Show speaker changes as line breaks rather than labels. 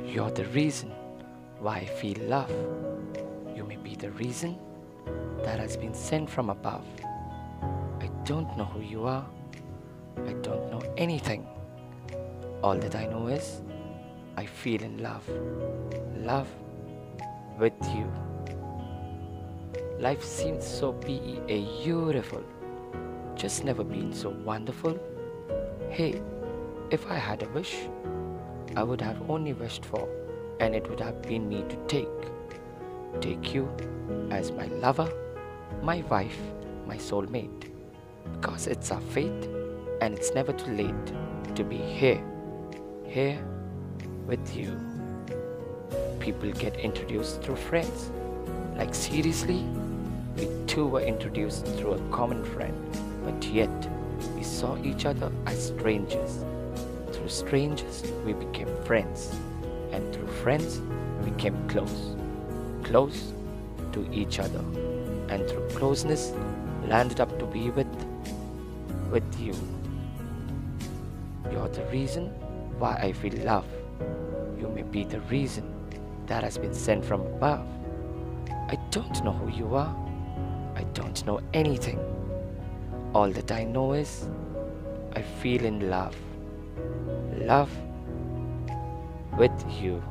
You're the reason why I feel love. You may be the reason that has been sent from above. I don't know who you are. I don't know anything. All that I know is I feel in love. Love with you. Life seems so beautiful. Just never been so wonderful. Hey, if I had a wish, I would have only wished for, and it would have been me to take. Take you as my lover, my wife, my soulmate. Because it's our fate, and it's never too late to be here, here with you. People get introduced through friends. Like, seriously? We two were introduced through a common friend, but yet we saw each other as strangers. Through strangers, we became friends, and through friends, we became close. Close to each other, and through closeness, landed up to be with with you. You're the reason why I feel love. You may be the reason that has been sent from above. I don't know who you are. I don't know anything. All that I know is I feel in love love with you.